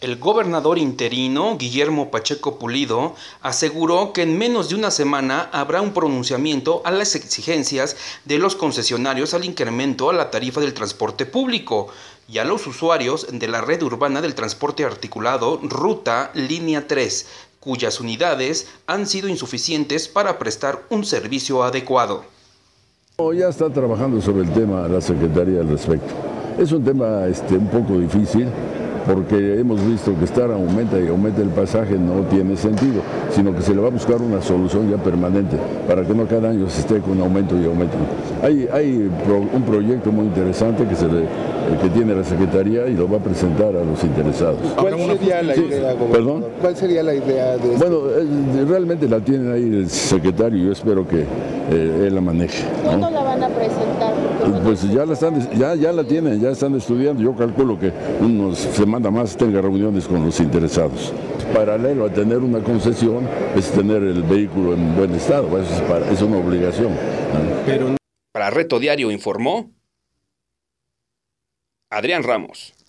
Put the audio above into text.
El gobernador interino, Guillermo Pacheco Pulido, aseguró que en menos de una semana habrá un pronunciamiento a las exigencias de los concesionarios al incremento a la tarifa del transporte público y a los usuarios de la red urbana del transporte articulado Ruta Línea 3, cuyas unidades han sido insuficientes para prestar un servicio adecuado. Ya está trabajando sobre el tema la Secretaría al respecto. Es un tema este, un poco difícil porque hemos visto que estar aumenta y aumenta el pasaje no tiene sentido, sino que se le va a buscar una solución ya permanente para que no cada año se esté con aumento y aumento. Hay, hay un proyecto muy interesante que, se que tiene la Secretaría y lo va a presentar a los interesados. ¿Cuál sería la idea, ¿Perdón? ¿Cuál sería la idea de Bueno, realmente la tiene ahí el secretario y yo espero que eh, él la maneje. ¿Cuándo la van a presentar? Pues ya la, están, ya, ya la tienen, ya están estudiando. Yo calculo que unos semana más tenga reuniones con los interesados. Paralelo a tener una concesión es tener el vehículo en buen estado, eso es, para, es una obligación. Pero... Para Reto Diario informó Adrián Ramos.